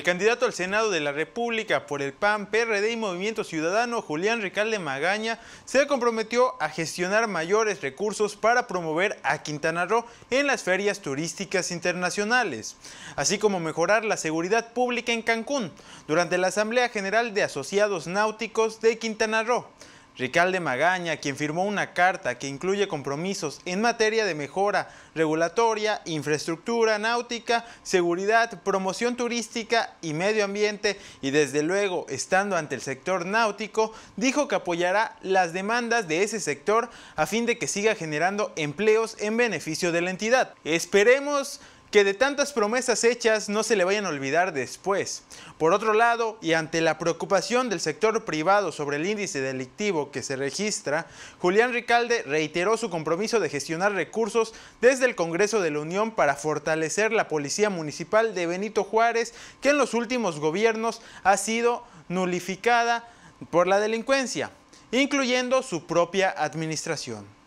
El candidato al Senado de la República por el PAN, PRD y Movimiento Ciudadano, Julián Ricalde Magaña, se comprometió a gestionar mayores recursos para promover a Quintana Roo en las ferias turísticas internacionales, así como mejorar la seguridad pública en Cancún durante la Asamblea General de Asociados Náuticos de Quintana Roo. Ricalde Magaña, quien firmó una carta que incluye compromisos en materia de mejora regulatoria, infraestructura náutica, seguridad, promoción turística y medio ambiente y desde luego estando ante el sector náutico, dijo que apoyará las demandas de ese sector a fin de que siga generando empleos en beneficio de la entidad. Esperemos que de tantas promesas hechas no se le vayan a olvidar después. Por otro lado, y ante la preocupación del sector privado sobre el índice delictivo que se registra, Julián Ricalde reiteró su compromiso de gestionar recursos desde el Congreso de la Unión para fortalecer la Policía Municipal de Benito Juárez, que en los últimos gobiernos ha sido nulificada por la delincuencia, incluyendo su propia administración.